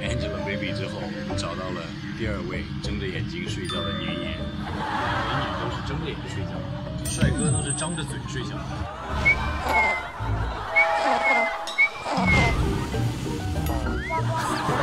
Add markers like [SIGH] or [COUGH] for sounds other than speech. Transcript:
angelababy 之后找到了第二位睁着眼睛睡觉的女演员美女都是睁着眼睛睡觉的帅哥都是张着嘴睡觉。的 [LAUGHS]